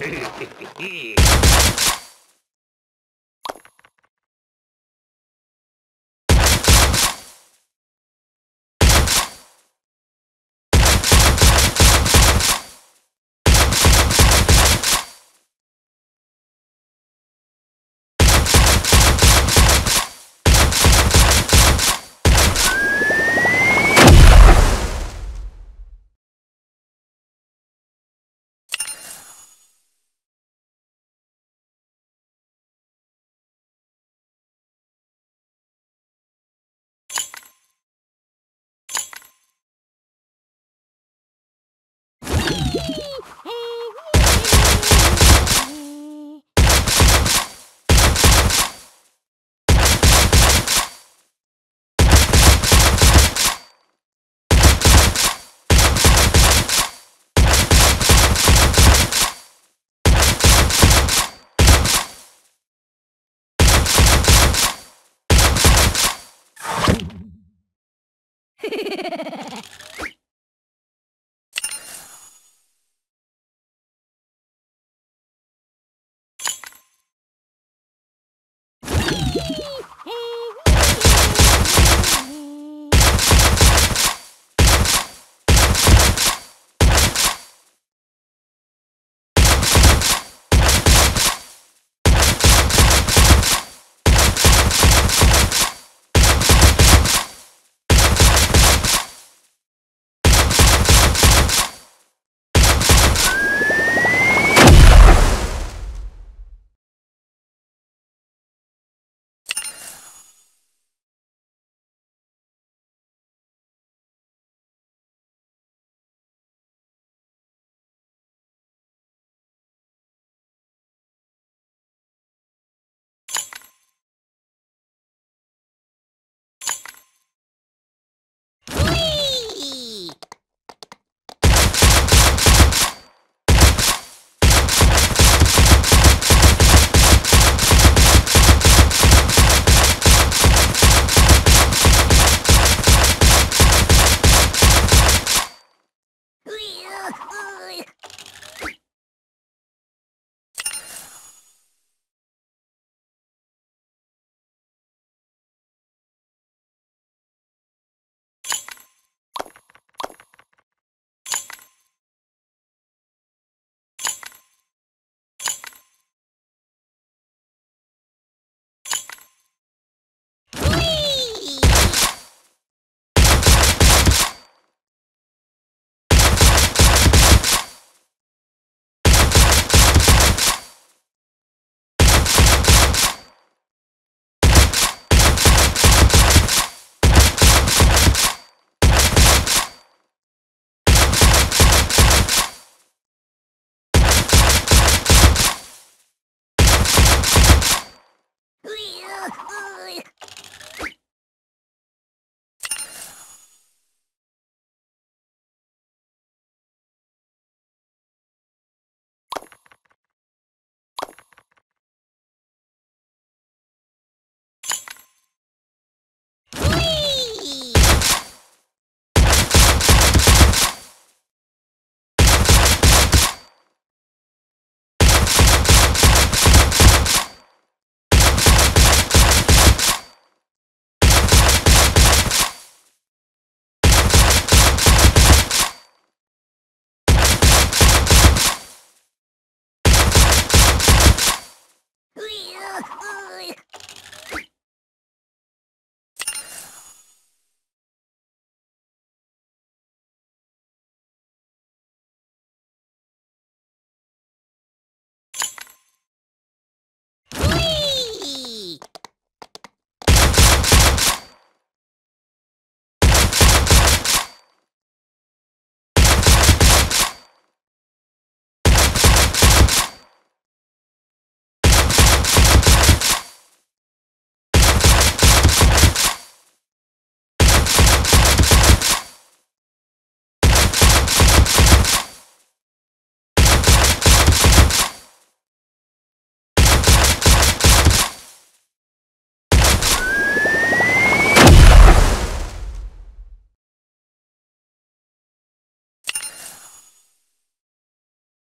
Hehehehe Yeah. Ugh.